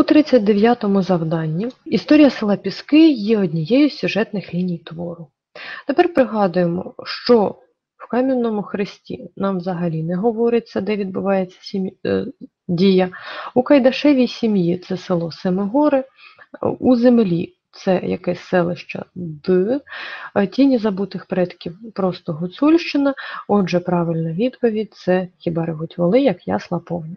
У 39-му завданні історія села Піски є однією з сюжетних ліній твору. Тепер пригадуємо, що в Кам'яному Хресті нам взагалі не говориться, де відбувається сім... Е, дія. У Кайдашевій сім'ї це село Семигори, у землі це якесь селище Д, е, тіні забутих предків просто Гуцульщина. Отже, правильна відповідь це хіба ревуть воли, як ясла повні.